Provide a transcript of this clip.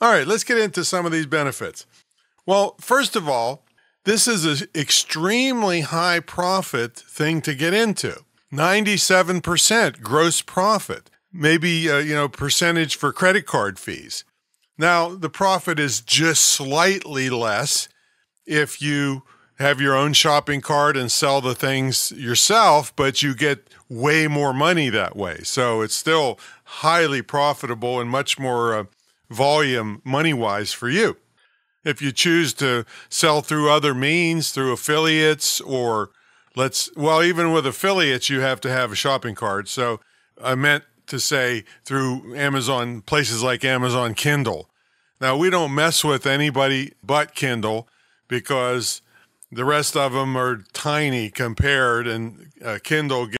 All right, let's get into some of these benefits. Well, first of all, this is an extremely high profit thing to get into. 97% gross profit, maybe uh, you know percentage for credit card fees. Now, the profit is just slightly less if you have your own shopping cart and sell the things yourself, but you get way more money that way. So it's still highly profitable and much more uh, volume money wise for you. If you choose to sell through other means, through affiliates, or let's, well, even with affiliates, you have to have a shopping cart. So I meant to say through Amazon, places like Amazon Kindle. Now, we don't mess with anybody but Kindle because the rest of them are tiny compared, and uh, Kindle